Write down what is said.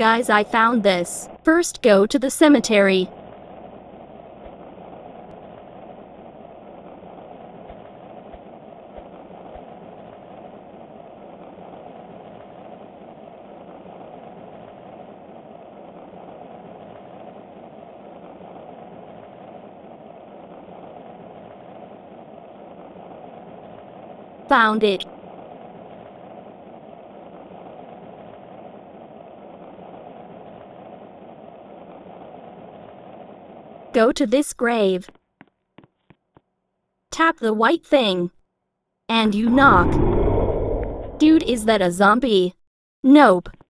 Guys, I found this. First, go to the cemetery. Found it. Go to this grave. Tap the white thing. And you knock. Dude, is that a zombie? Nope.